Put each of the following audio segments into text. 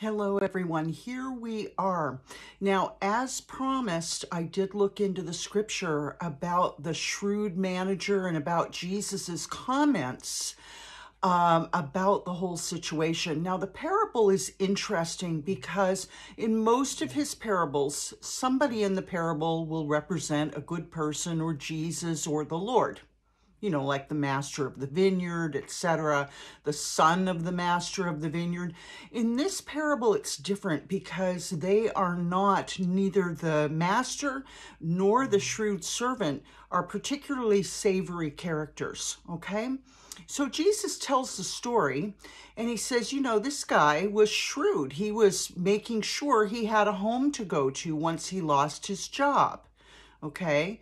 Hello, everyone. Here we are. Now, as promised, I did look into the scripture about the shrewd manager and about Jesus's comments um, about the whole situation. Now, the parable is interesting because in most of his parables, somebody in the parable will represent a good person or Jesus or the Lord you know, like the master of the vineyard, etc., the son of the master of the vineyard. In this parable, it's different because they are not, neither the master nor the mm. shrewd servant are particularly savory characters, okay? So Jesus tells the story and he says, you know, this guy was shrewd. He was making sure he had a home to go to once he lost his job, okay?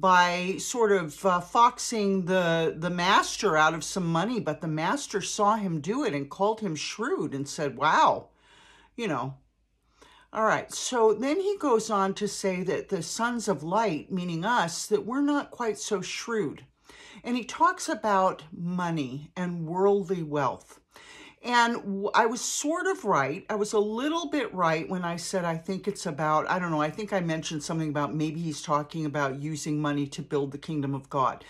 By sort of uh, foxing the the master out of some money but the master saw him do it and called him shrewd and said wow you know. All right so then he goes on to say that the sons of light meaning us that we're not quite so shrewd. And he talks about money and worldly wealth and I was sort of right. I was a little bit right when I said I think it's about, I don't know, I think I mentioned something about maybe he's talking about using money to build the kingdom of God.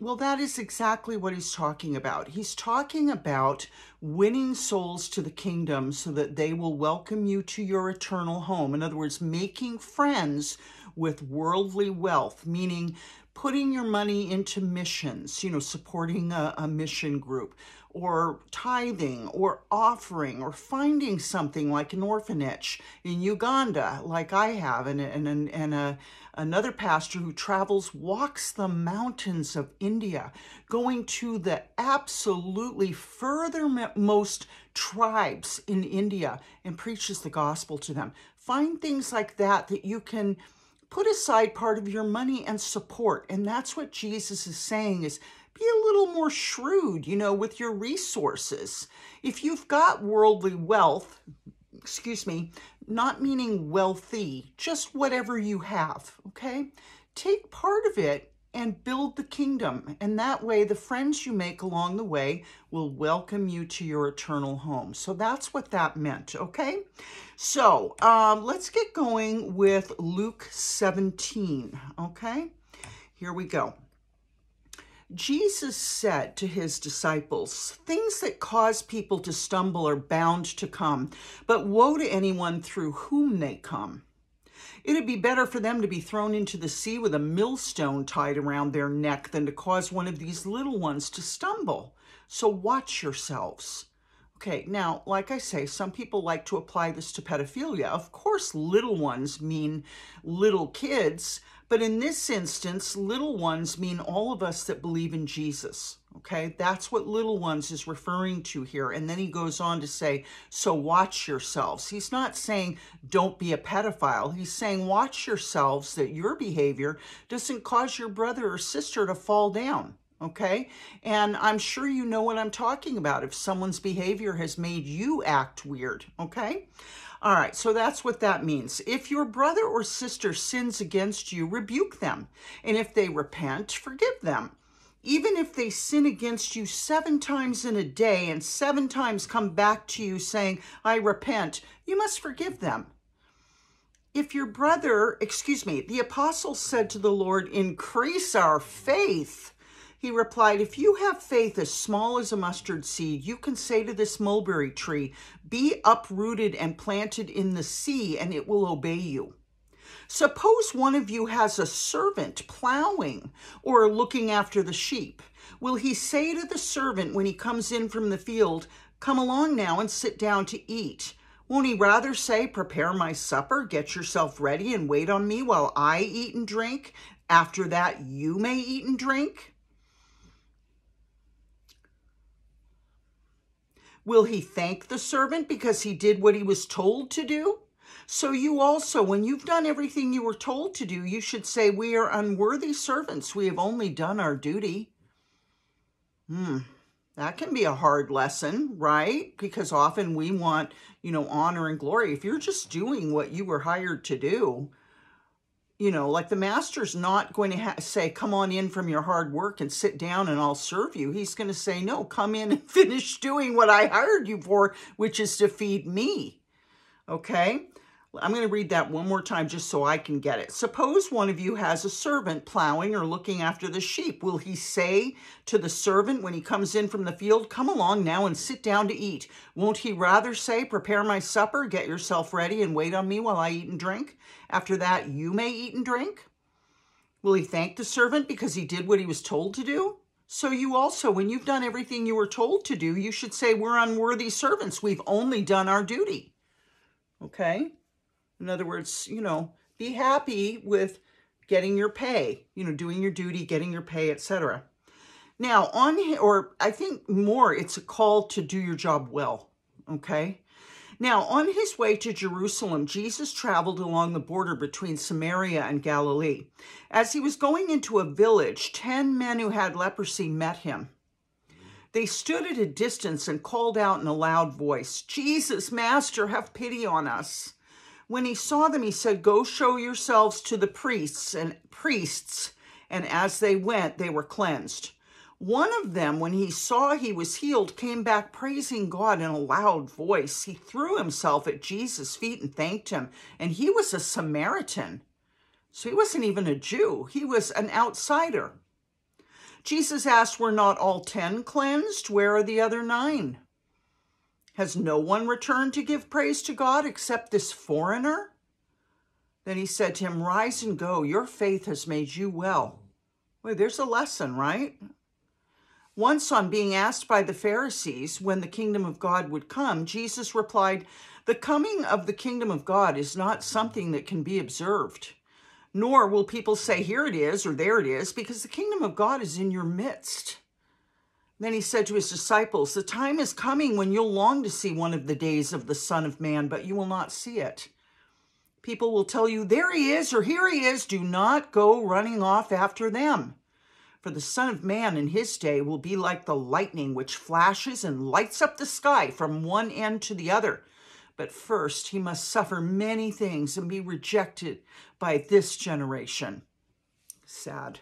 Well, that is exactly what he's talking about. He's talking about winning souls to the kingdom so that they will welcome you to your eternal home. In other words, making friends with worldly wealth, meaning putting your money into missions, you know, supporting a, a mission group, or tithing or offering or finding something like an orphanage in Uganda, like I have, and, and, and a, uh, another pastor who travels, walks the mountains of India, going to the absolutely furthermost tribes in India and preaches the gospel to them. Find things like that that you can put aside part of your money and support. And that's what Jesus is saying is be a little more shrewd, you know, with your resources. If you've got worldly wealth, excuse me, not meaning wealthy, just whatever you have, okay? Take part of it and build the kingdom. And that way, the friends you make along the way will welcome you to your eternal home. So that's what that meant, okay? So um, let's get going with Luke 17, okay? Here we go. Jesus said to his disciples, Things that cause people to stumble are bound to come, but woe to anyone through whom they come. It'd be better for them to be thrown into the sea with a millstone tied around their neck than to cause one of these little ones to stumble. So watch yourselves. Okay, now, like I say, some people like to apply this to pedophilia. Of course, little ones mean little kids, but in this instance, little ones mean all of us that believe in Jesus. Okay, that's what little ones is referring to here. And then he goes on to say, so watch yourselves. He's not saying don't be a pedophile. He's saying watch yourselves that your behavior doesn't cause your brother or sister to fall down okay? And I'm sure you know what I'm talking about if someone's behavior has made you act weird, okay? All right, so that's what that means. If your brother or sister sins against you, rebuke them. And if they repent, forgive them. Even if they sin against you seven times in a day and seven times come back to you saying, I repent, you must forgive them. If your brother, excuse me, the apostle said to the Lord, increase our faith. He replied, If you have faith as small as a mustard seed, you can say to this mulberry tree, Be uprooted and planted in the sea, and it will obey you. Suppose one of you has a servant plowing or looking after the sheep. Will he say to the servant when he comes in from the field, Come along now and sit down to eat? Won't he rather say, Prepare my supper, get yourself ready, and wait on me while I eat and drink? After that, you may eat and drink? Will he thank the servant because he did what he was told to do? So you also, when you've done everything you were told to do, you should say, we are unworthy servants. We have only done our duty. Hmm. That can be a hard lesson, right? Because often we want, you know, honor and glory. If you're just doing what you were hired to do, you know, like the master's not going to say, come on in from your hard work and sit down and I'll serve you. He's going to say, no, come in and finish doing what I hired you for, which is to feed me. Okay? I'm going to read that one more time just so I can get it. Suppose one of you has a servant plowing or looking after the sheep. Will he say to the servant when he comes in from the field, Come along now and sit down to eat? Won't he rather say, Prepare my supper, get yourself ready, and wait on me while I eat and drink? After that, you may eat and drink? Will he thank the servant because he did what he was told to do? So you also, when you've done everything you were told to do, you should say, We're unworthy servants. We've only done our duty. Okay? In other words, you know, be happy with getting your pay, you know, doing your duty, getting your pay, etc. Now, on, or I think more, it's a call to do your job well, okay? Now, on his way to Jerusalem, Jesus traveled along the border between Samaria and Galilee. As he was going into a village, ten men who had leprosy met him. They stood at a distance and called out in a loud voice, Jesus, Master, have pity on us. When he saw them, he said, Go show yourselves to the priests and priests. And as they went, they were cleansed. One of them, when he saw he was healed, came back praising God in a loud voice. He threw himself at Jesus' feet and thanked him. And he was a Samaritan. So he wasn't even a Jew, he was an outsider. Jesus asked, Were not all ten cleansed? Where are the other nine? Has no one returned to give praise to God except this foreigner? Then he said to him, Rise and go. Your faith has made you well. Wait, there's a lesson, right? Once, on being asked by the Pharisees when the kingdom of God would come, Jesus replied, The coming of the kingdom of God is not something that can be observed, nor will people say, Here it is or there it is, because the kingdom of God is in your midst. Then he said to his disciples, The time is coming when you'll long to see one of the days of the Son of Man, but you will not see it. People will tell you, There he is, or Here he is. Do not go running off after them. For the Son of Man in his day will be like the lightning which flashes and lights up the sky from one end to the other. But first he must suffer many things and be rejected by this generation. Sad.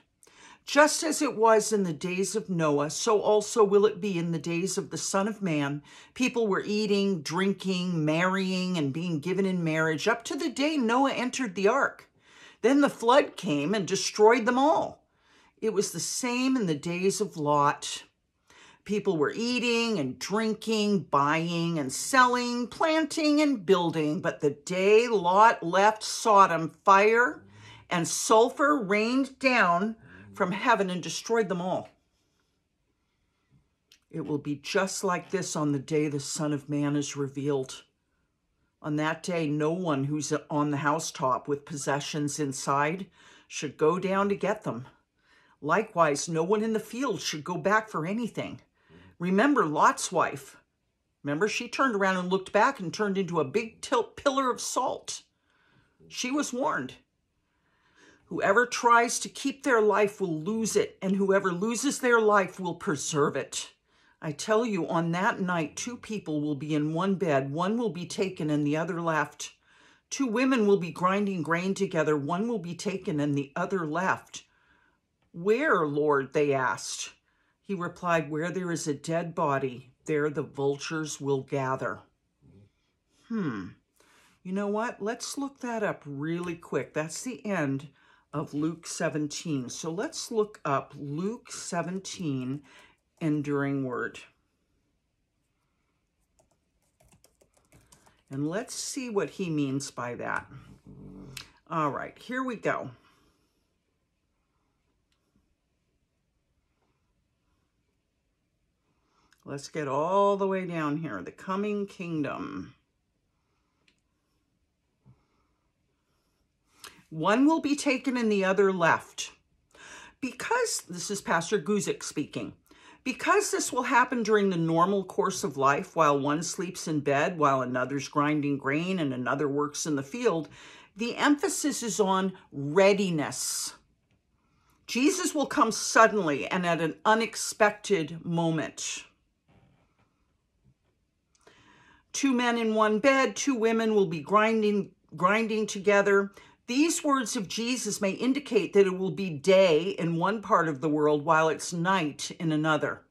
Just as it was in the days of Noah, so also will it be in the days of the Son of Man. People were eating, drinking, marrying, and being given in marriage up to the day Noah entered the ark. Then the flood came and destroyed them all. It was the same in the days of Lot. People were eating and drinking, buying and selling, planting and building. But the day Lot left Sodom, fire and sulfur rained down from heaven and destroyed them all. It will be just like this on the day the Son of Man is revealed. On that day, no one who's on the housetop with possessions inside should go down to get them. Likewise, no one in the field should go back for anything. Remember Lot's wife. Remember, she turned around and looked back and turned into a big pillar of salt. She was warned. Whoever tries to keep their life will lose it, and whoever loses their life will preserve it. I tell you, on that night, two people will be in one bed. One will be taken and the other left. Two women will be grinding grain together. One will be taken and the other left. Where, Lord? they asked. He replied, Where there is a dead body, there the vultures will gather. Hmm. You know what? Let's look that up really quick. That's the end of Luke 17. So let's look up Luke 17, enduring word. And let's see what he means by that. All right, here we go. Let's get all the way down here. The coming kingdom. One will be taken and the other left. Because, this is Pastor Guzik speaking, because this will happen during the normal course of life while one sleeps in bed, while another's grinding grain and another works in the field, the emphasis is on readiness. Jesus will come suddenly and at an unexpected moment. Two men in one bed, two women will be grinding grinding together. These words of Jesus may indicate that it will be day in one part of the world while it's night in another.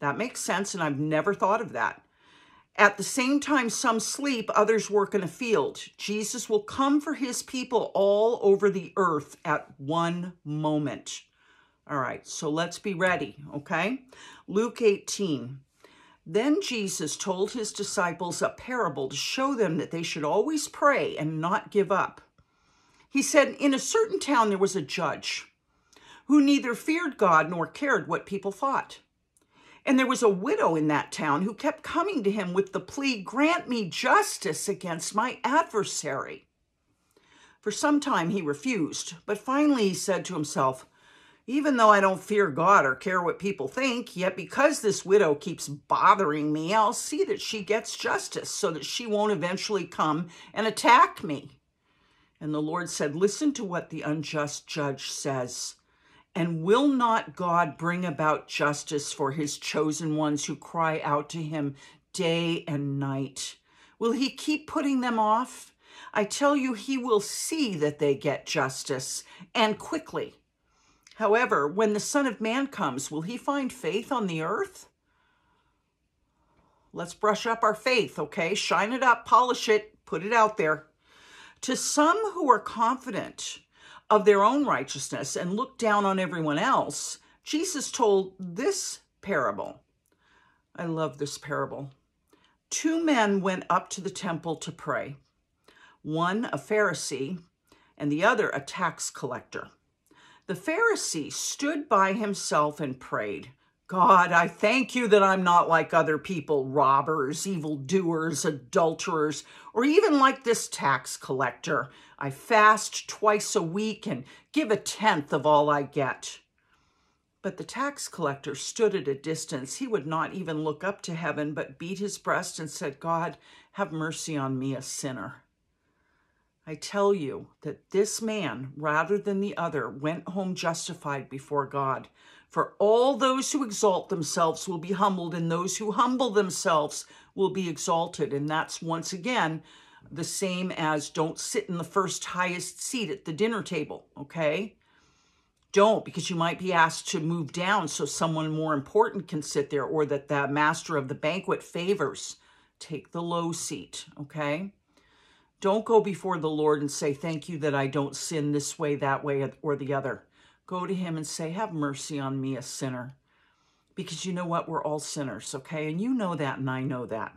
That makes sense, and I've never thought of that. At the same time, some sleep, others work in a field. Jesus will come for his people all over the earth at one moment. All right, so let's be ready, okay? Luke 18. Then Jesus told his disciples a parable to show them that they should always pray and not give up. He said, In a certain town there was a judge who neither feared God nor cared what people thought. And there was a widow in that town who kept coming to him with the plea, Grant me justice against my adversary. For some time he refused, but finally he said to himself, Even though I don't fear God or care what people think, yet because this widow keeps bothering me, I'll see that she gets justice so that she won't eventually come and attack me. And the Lord said, Listen to what the unjust judge says. And will not God bring about justice for his chosen ones who cry out to him day and night? Will he keep putting them off? I tell you, he will see that they get justice and quickly. However, when the Son of Man comes, will he find faith on the earth? Let's brush up our faith, okay? Shine it up, polish it, put it out there. To some who are confident of their own righteousness and look down on everyone else, Jesus told this parable. I love this parable. Two men went up to the temple to pray, one a Pharisee and the other a tax collector. The Pharisee stood by himself and prayed, God, I thank you that I'm not like other people, robbers, evildoers, adulterers, or even like this tax collector. I fast twice a week and give a tenth of all I get. But the tax collector stood at a distance. He would not even look up to heaven, but beat his breast and said, God, have mercy on me, a sinner. I tell you that this man, rather than the other, went home justified before God. For all those who exalt themselves will be humbled, and those who humble themselves will be exalted. And that's once again the same as don't sit in the first highest seat at the dinner table, okay? Don't, because you might be asked to move down so someone more important can sit there, or that the master of the banquet favors. Take the low seat, okay? Don't go before the Lord and say, Thank you that I don't sin this way, that way, or the other. Go to him and say, Have mercy on me, a sinner. Because you know what? We're all sinners, okay? And you know that, and I know that.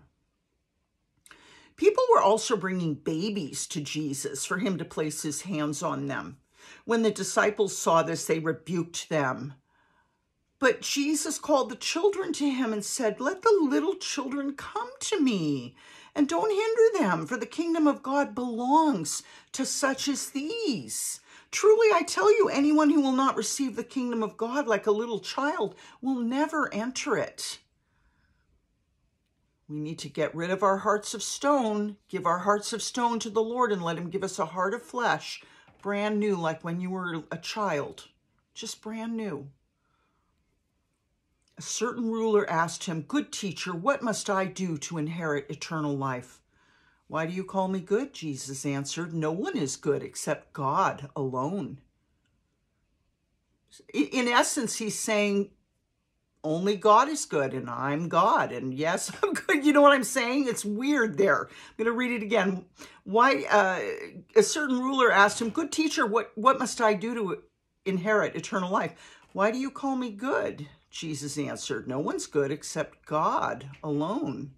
People were also bringing babies to Jesus for him to place his hands on them. When the disciples saw this, they rebuked them. But Jesus called the children to him and said, Let the little children come to me, and don't hinder them, for the kingdom of God belongs to such as these. Truly, I tell you, anyone who will not receive the kingdom of God like a little child will never enter it. We need to get rid of our hearts of stone, give our hearts of stone to the Lord, and let Him give us a heart of flesh, brand new, like when you were a child, just brand new. A certain ruler asked him, Good teacher, what must I do to inherit eternal life? Why do you call me good? Jesus answered, No one is good except God alone. In essence, he's saying, only God is good and I'm God. And yes, I'm good. You know what I'm saying? It's weird there. I'm going to read it again. Why uh, a certain ruler asked him, good teacher, what, what must I do to inherit eternal life? Why do you call me good? Jesus answered, no one's good except God alone.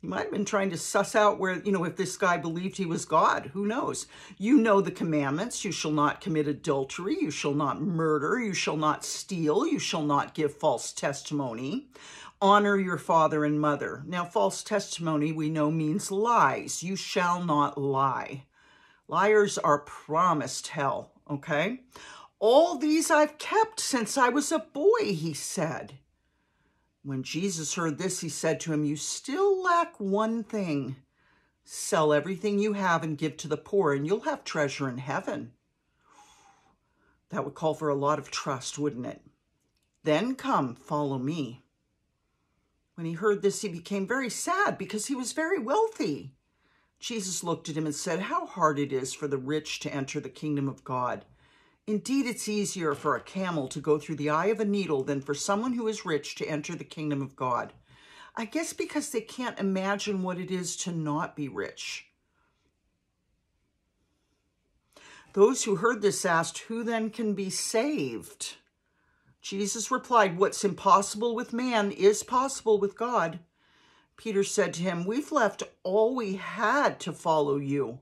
He might have been trying to suss out where, you know, if this guy believed he was God. Who knows? You know the commandments. You shall not commit adultery. You shall not murder. You shall not steal. You shall not give false testimony. Honor your father and mother. Now, false testimony we know means lies. You shall not lie. Liars are promised hell, okay? All these I've kept since I was a boy, he said. When Jesus heard this, he said to him, You still lack one thing. Sell everything you have and give to the poor, and you'll have treasure in heaven. That would call for a lot of trust, wouldn't it? Then come, follow me. When he heard this, he became very sad because he was very wealthy. Jesus looked at him and said, How hard it is for the rich to enter the kingdom of God. Indeed, it's easier for a camel to go through the eye of a needle than for someone who is rich to enter the kingdom of God. I guess because they can't imagine what it is to not be rich. Those who heard this asked, Who then can be saved? Jesus replied, What's impossible with man is possible with God. Peter said to him, We've left all we had to follow you.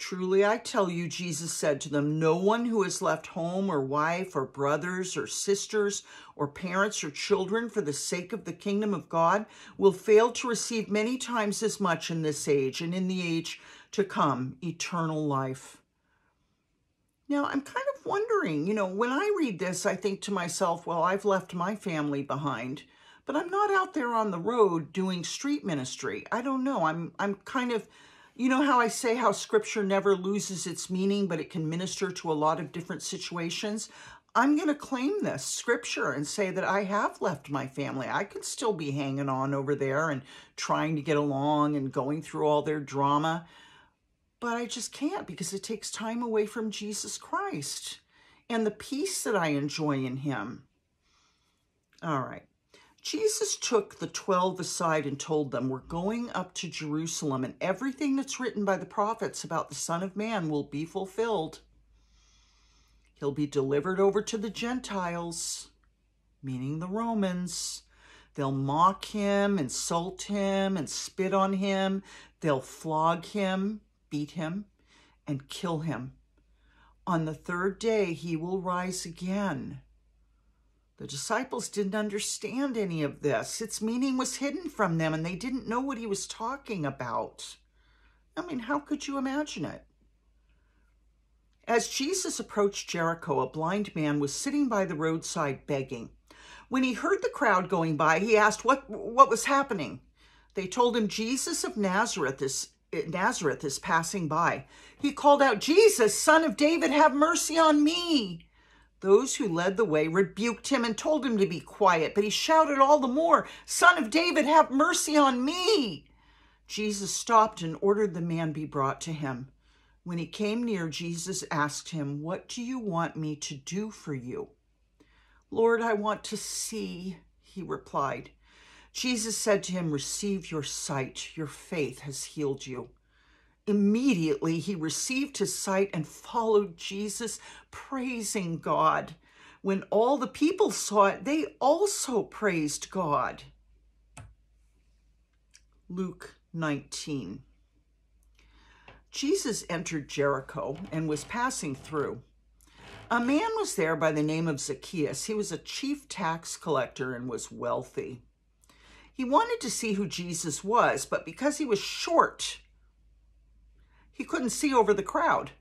Truly I tell you, Jesus said to them, no one who has left home or wife or brothers or sisters or parents or children for the sake of the kingdom of God will fail to receive many times as much in this age and in the age to come, eternal life. Now, I'm kind of wondering, you know, when I read this, I think to myself, well, I've left my family behind, but I'm not out there on the road doing street ministry. I don't know. I'm I'm kind of you know how I say how scripture never loses its meaning, but it can minister to a lot of different situations? I'm going to claim this scripture and say that I have left my family. I could still be hanging on over there and trying to get along and going through all their drama but I just can't because it takes time away from Jesus Christ and the peace that I enjoy in him. All right. Jesus took the 12 aside and told them, We're going up to Jerusalem, and everything that's written by the prophets about the Son of Man will be fulfilled. He'll be delivered over to the Gentiles, meaning the Romans. They'll mock him, insult him, and spit on him. They'll flog him beat him, and kill him. On the third day, he will rise again. The disciples didn't understand any of this. Its meaning was hidden from them, and they didn't know what he was talking about. I mean, how could you imagine it? As Jesus approached Jericho, a blind man was sitting by the roadside begging. When he heard the crowd going by, he asked what, what was happening. They told him Jesus of Nazareth is Nazareth is passing by. He called out, Jesus, son of David, have mercy on me. Those who led the way rebuked him and told him to be quiet, but he shouted all the more, Son of David, have mercy on me. Jesus stopped and ordered the man be brought to him. When he came near, Jesus asked him, What do you want me to do for you? Lord, I want to see, he replied. Jesus said to him, Receive your sight. Your faith has healed you. Immediately he received his sight and followed Jesus, praising God. When all the people saw it, they also praised God. Luke 19. Jesus entered Jericho and was passing through. A man was there by the name of Zacchaeus. He was a chief tax collector and was wealthy. He wanted to see who Jesus was, but because he was short, he couldn't see over the crowd.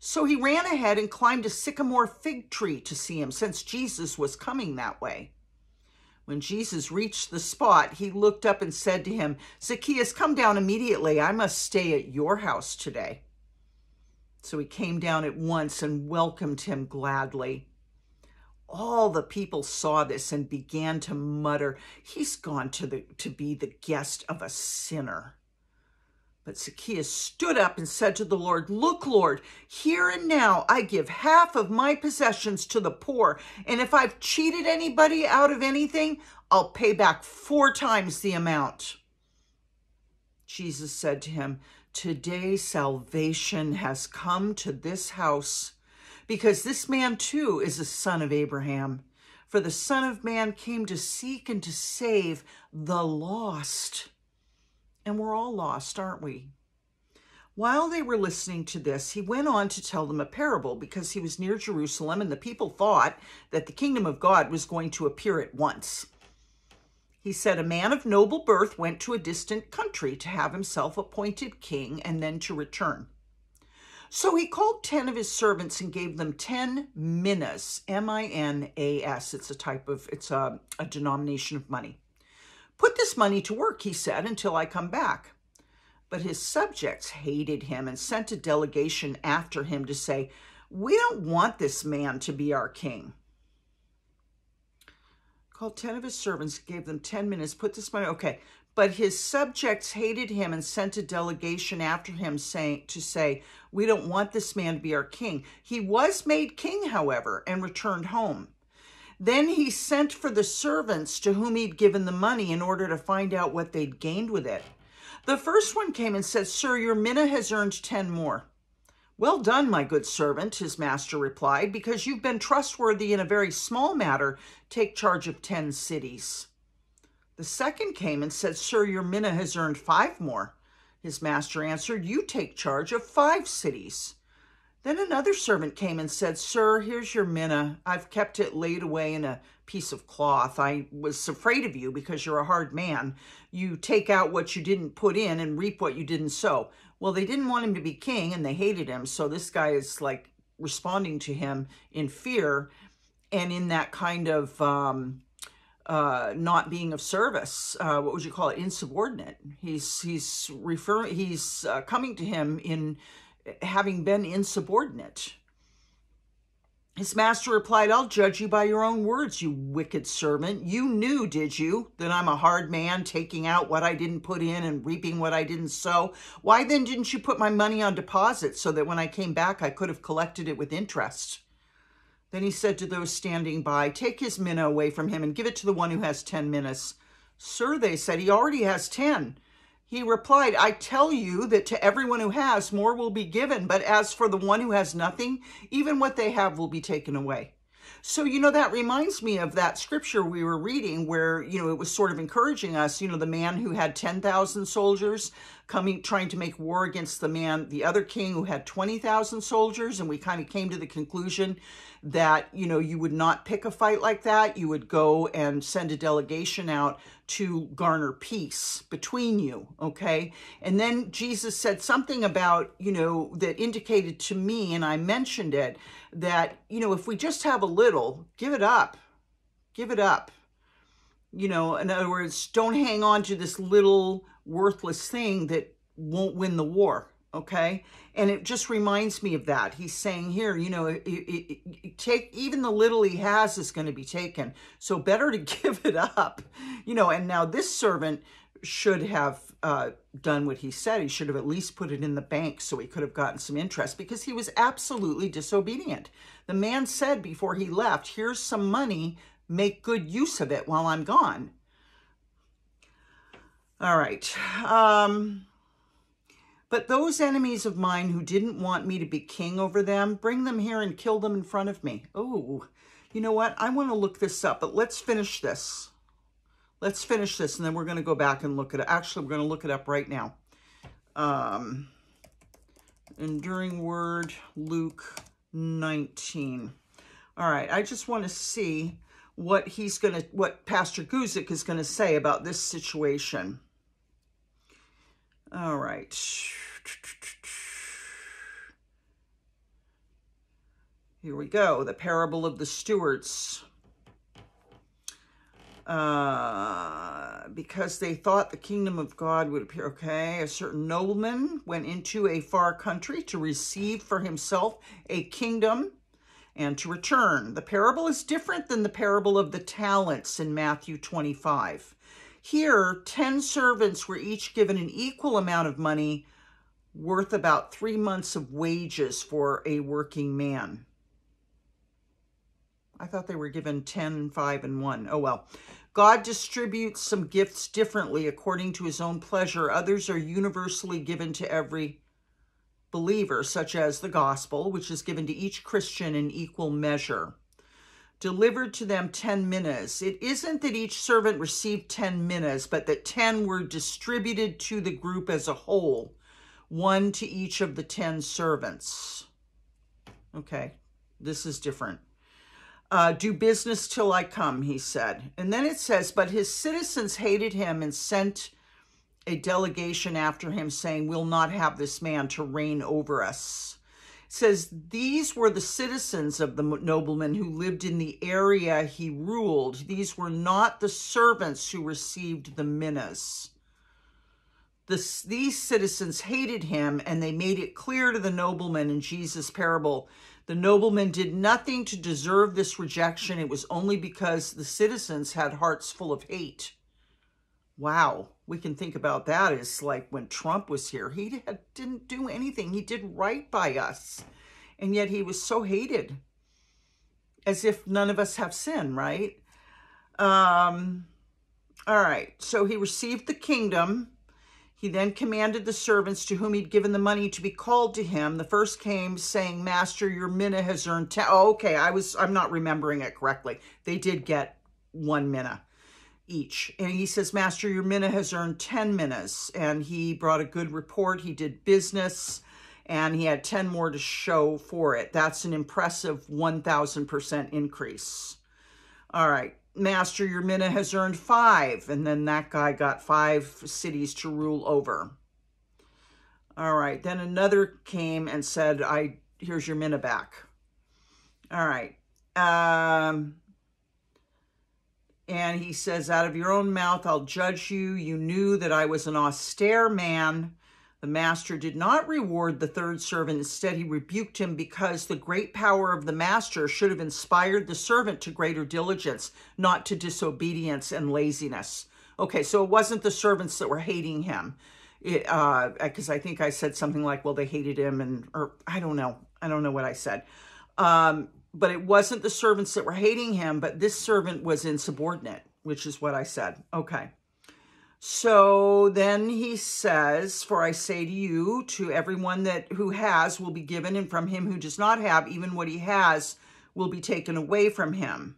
So he ran ahead and climbed a sycamore fig tree to see him, since Jesus was coming that way. When Jesus reached the spot, he looked up and said to him, Zacchaeus, come down immediately. I must stay at your house today. So he came down at once and welcomed him gladly. All the people saw this and began to mutter, He's gone to, the, to be the guest of a sinner. But Zacchaeus stood up and said to the Lord, Look, Lord, here and now I give half of my possessions to the poor, and if I've cheated anybody out of anything, I'll pay back four times the amount. Jesus said to him, Today salvation has come to this house because this man too is a son of Abraham. For the Son of Man came to seek and to save the lost. And we're all lost, aren't we? While they were listening to this, he went on to tell them a parable because he was near Jerusalem and the people thought that the kingdom of God was going to appear at once. He said, A man of noble birth went to a distant country to have himself appointed king and then to return. So he called 10 of his servants and gave them 10 minas, M-I-N-A-S. It's a type of, it's a, a denomination of money. Put this money to work, he said, until I come back. But his subjects hated him and sent a delegation after him to say, we don't want this man to be our king. Called 10 of his servants, gave them 10 minas, put this money, okay. But his subjects hated him and sent a delegation after him saying to say, we don't want this man to be our king. He was made king, however, and returned home. Then he sent for the servants to whom he'd given the money in order to find out what they'd gained with it. The first one came and said, Sir, your mina has earned ten more. Well done, my good servant, his master replied, because you've been trustworthy in a very small matter. Take charge of ten cities. The second came and said, Sir, your mina has earned five more. His master answered, You take charge of five cities. Then another servant came and said, Sir, here's your mina. I've kept it laid away in a piece of cloth. I was afraid of you because you're a hard man. You take out what you didn't put in and reap what you didn't sow. Well, they didn't want him to be king and they hated him. So this guy is like responding to him in fear and in that kind of um, uh, not being of service. Uh, what would you call it? Insubordinate. He's he's referring. He's uh, coming to him in having been insubordinate. His master replied, I'll judge you by your own words, you wicked servant. You knew, did you, that I'm a hard man, taking out what I didn't put in and reaping what I didn't sow? Why then didn't you put my money on deposit so that when I came back I could have collected it with interest? Then he said to those standing by, Take his mina away from him and give it to the one who has ten minas. Sir, they said, he already has ten. He replied, I tell you that to everyone who has, more will be given. But as for the one who has nothing, even what they have will be taken away. So, you know, that reminds me of that scripture we were reading where, you know, it was sort of encouraging us, you know, the man who had 10,000 soldiers coming, trying to make war against the man, the other king who had 20,000 soldiers. And we kind of came to the conclusion that, you know, you would not pick a fight like that. You would go and send a delegation out to garner peace between you, okay? And then Jesus said something about, you know, that indicated to me, and I mentioned it, that, you know, if we just have a little, give it up. Give it up. You know, in other words, don't hang on to this little worthless thing that won't win the war, okay? And it just reminds me of that. He's saying here, you know, it, it, it, take even the little he has is going to be taken. So better to give it up, you know. And now this servant should have uh, done what he said. He should have at least put it in the bank so he could have gotten some interest because he was absolutely disobedient. The man said before he left, here's some money, make good use of it while I'm gone. All right. Um, but those enemies of mine who didn't want me to be king over them, bring them here and kill them in front of me. Oh, you know what? I want to look this up, but let's finish this. Let's finish this, and then we're going to go back and look at it. Actually, we're going to look it up right now. Um, enduring word, Luke 19. All right, I just want to see what he's going to, what Pastor Guzik is going to say about this situation. All right. Here we go. The parable of the stewards. Uh, because they thought the kingdom of God would appear. Okay, a certain nobleman went into a far country to receive for himself a kingdom and to return. The parable is different than the parable of the talents in Matthew 25. Here, 10 servants were each given an equal amount of money worth about three months of wages for a working man. I thought they were given 10, 5, and 1. Oh, well. God distributes some gifts differently according to his own pleasure. Others are universally given to every believer, such as the gospel, which is given to each Christian in equal measure delivered to them 10 minas. It isn't that each servant received 10 minas, but that 10 were distributed to the group as a whole, one to each of the 10 servants. Okay, this is different. Uh, do business till I come, he said. And then it says, but his citizens hated him and sent a delegation after him saying, we'll not have this man to reign over us says these were the citizens of the nobleman who lived in the area he ruled. These were not the servants who received the minas. This, these citizens hated him and they made it clear to the nobleman in Jesus' parable. The nobleman did nothing to deserve this rejection. It was only because the citizens had hearts full of hate. Wow, we can think about that as like when Trump was here. He had, didn't do anything. He did right by us. And yet he was so hated. as if none of us have sin, right? Um, all right, so he received the kingdom. He then commanded the servants to whom he'd given the money to be called to him. The first came saying, Master, your mina has earned 10. Oh, okay, I was, I'm not remembering it correctly. They did get one mina each. And he says, Master, your mina has earned 10 minas. And he brought a good report. He did business and he had 10 more to show for it. That's an impressive 1,000% increase. All right. Master, your mina has earned five. And then that guy got five cities to rule over. All right. Then another came and said, I here's your mina back. All right. Um, and he says, out of your own mouth, I'll judge you. You knew that I was an austere man the master did not reward the third servant. Instead, he rebuked him because the great power of the master should have inspired the servant to greater diligence, not to disobedience and laziness. Okay, so it wasn't the servants that were hating him. Because uh, I think I said something like, well, they hated him, and or I don't know. I don't know what I said. Um, but it wasn't the servants that were hating him, but this servant was insubordinate, which is what I said. Okay. So then he says, For I say to you, to everyone that who has will be given, and from him who does not have, even what he has will be taken away from him.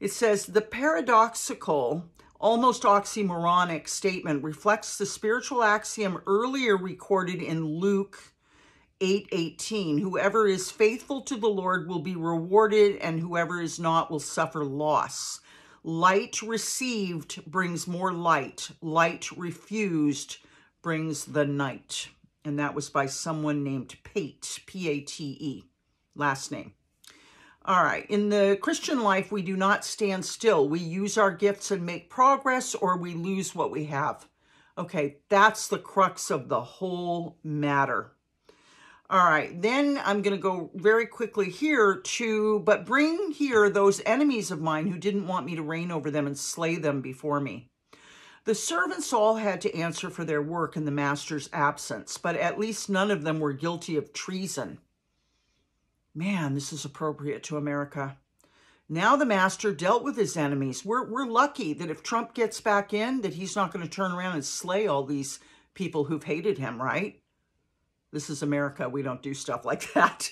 It says, The paradoxical, almost oxymoronic statement reflects the spiritual axiom earlier recorded in Luke 8:18 whoever is faithful to the Lord will be rewarded and whoever is not will suffer loss Light received brings more light. Light refused brings the night. And that was by someone named Pate, P-A-T-E, last name. All right, in the Christian life, we do not stand still. We use our gifts and make progress or we lose what we have. Okay, that's the crux of the whole matter. All right, then I'm going to go very quickly here to, but bring here those enemies of mine who didn't want me to reign over them and slay them before me. The servants all had to answer for their work in the master's absence, but at least none of them were guilty of treason. Man, this is appropriate to America. Now the master dealt with his enemies. We're, we're lucky that if Trump gets back in, that he's not going to turn around and slay all these people who've hated him, right? This is America. We don't do stuff like that.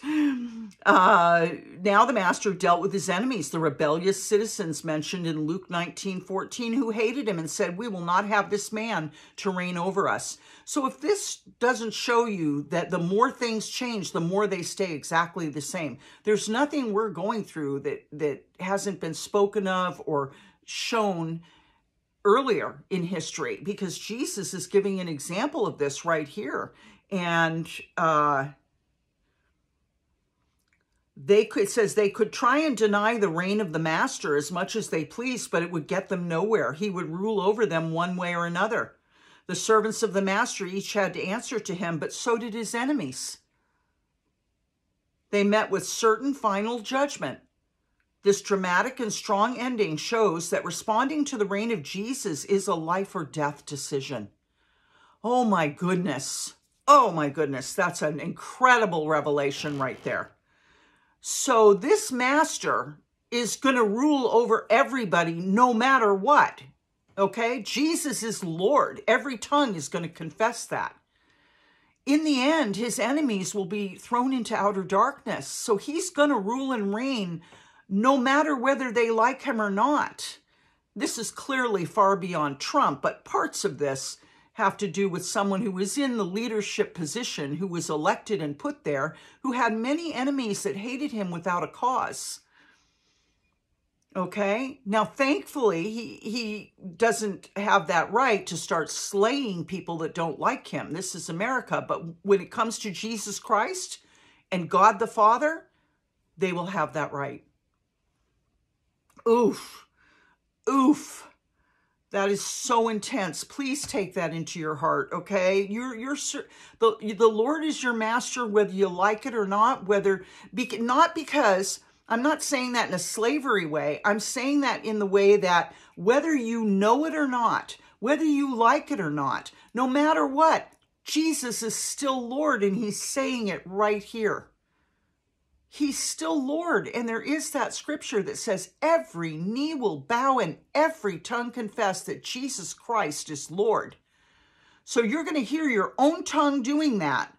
Uh, now the master dealt with his enemies, the rebellious citizens mentioned in Luke 19, 14, who hated him and said, we will not have this man to reign over us. So if this doesn't show you that the more things change, the more they stay exactly the same. There's nothing we're going through that, that hasn't been spoken of or shown earlier in history because Jesus is giving an example of this right here and uh, they could, says they could try and deny the reign of the master as much as they pleased, but it would get them nowhere. He would rule over them one way or another. The servants of the master each had to answer to him, but so did his enemies. They met with certain final judgment. This dramatic and strong ending shows that responding to the reign of Jesus is a life or death decision. Oh my goodness. Oh my goodness, that's an incredible revelation right there. So this master is going to rule over everybody no matter what. Okay? Jesus is Lord. Every tongue is going to confess that. In the end, his enemies will be thrown into outer darkness. So he's going to rule and reign no matter whether they like him or not. This is clearly far beyond Trump, but parts of this have to do with someone who was in the leadership position, who was elected and put there, who had many enemies that hated him without a cause. Okay? Now, thankfully, he, he doesn't have that right to start slaying people that don't like him. This is America. But when it comes to Jesus Christ and God the Father, they will have that right. Oof. Oof. That is so intense. Please take that into your heart, okay? You're you're the the Lord is your master whether you like it or not, whether not because I'm not saying that in a slavery way. I'm saying that in the way that whether you know it or not, whether you like it or not, no matter what, Jesus is still Lord and he's saying it right here. He's still Lord. And there is that scripture that says, every knee will bow and every tongue confess that Jesus Christ is Lord. So you're going to hear your own tongue doing that,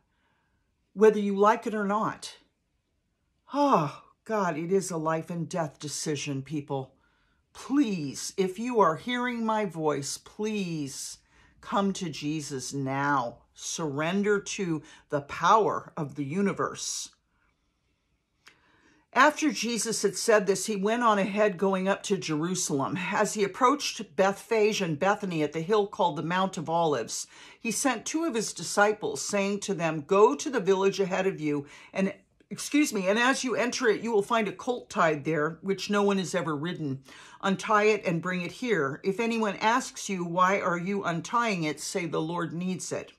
whether you like it or not. Oh, God, it is a life and death decision, people. Please, if you are hearing my voice, please come to Jesus now. Surrender to the power of the universe. After Jesus had said this, he went on ahead going up to Jerusalem. As he approached Bethphage and Bethany at the hill called the Mount of Olives, he sent two of his disciples, saying to them, Go to the village ahead of you, and excuse me, and as you enter it, you will find a colt tied there, which no one has ever ridden. Untie it and bring it here. If anyone asks you, Why are you untying it? say, The Lord needs it.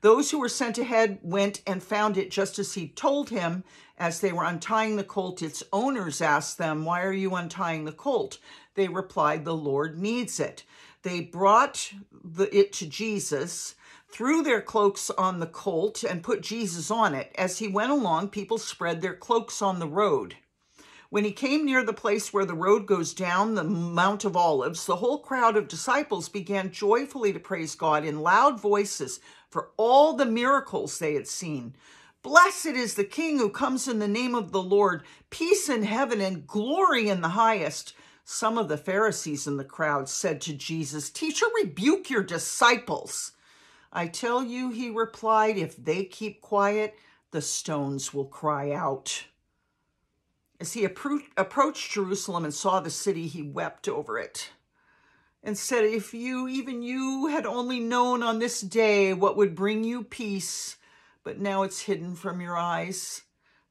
Those who were sent ahead went and found it just as he told him. As they were untying the colt, its owners asked them, Why are you untying the colt? They replied, The Lord needs it. They brought the, it to Jesus, threw their cloaks on the colt, and put Jesus on it. As he went along, people spread their cloaks on the road. When he came near the place where the road goes down the Mount of Olives, the whole crowd of disciples began joyfully to praise God in loud voices for all the miracles they had seen. Blessed is the King who comes in the name of the Lord, peace in heaven and glory in the highest. Some of the Pharisees in the crowd said to Jesus, Teacher, rebuke your disciples. I tell you, he replied, if they keep quiet, the stones will cry out. As he appro approached Jerusalem and saw the city, he wept over it and said, If you, even you, had only known on this day what would bring you peace, but now it's hidden from your eyes.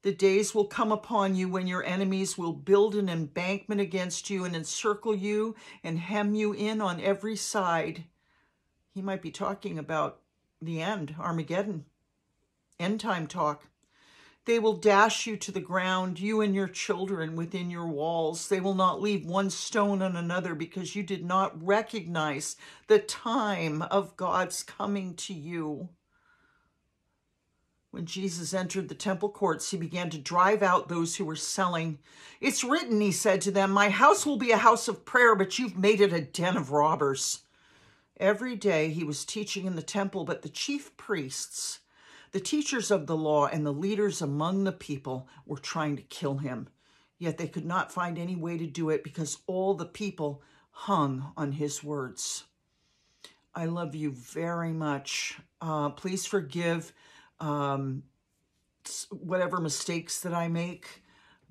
The days will come upon you when your enemies will build an embankment against you and encircle you and hem you in on every side. He might be talking about the end, Armageddon, end time talk. They will dash you to the ground, you and your children within your walls. They will not leave one stone on another because you did not recognize the time of God's coming to you. When Jesus entered the temple courts, he began to drive out those who were selling. It's written, he said to them, My house will be a house of prayer, but you've made it a den of robbers. Every day he was teaching in the temple, but the chief priests, the teachers of the law, and the leaders among the people were trying to kill him. Yet they could not find any way to do it because all the people hung on his words. I love you very much. Uh, please forgive um, whatever mistakes that I make,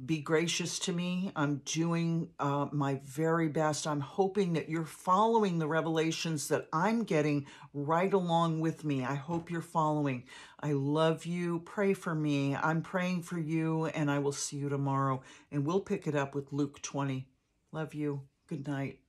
be gracious to me. I'm doing uh, my very best. I'm hoping that you're following the revelations that I'm getting right along with me. I hope you're following. I love you. Pray for me. I'm praying for you, and I will see you tomorrow. And we'll pick it up with Luke 20. Love you. Good night.